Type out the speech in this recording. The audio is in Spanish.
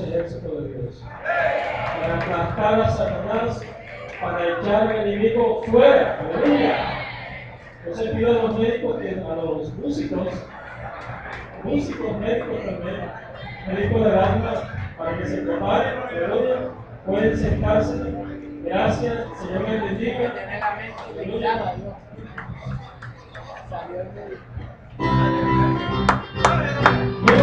ejército de Dios. Para aplastar a Satanás, para echar al enemigo fuera. Aleluya. Entonces pido a los médicos, que, a los músicos, músicos, médicos también, médicos de alma, para que se preparen. Aleluya. Pueden sentarse. Gracias. Señor me bendiga. Aleluya. Muy bueno.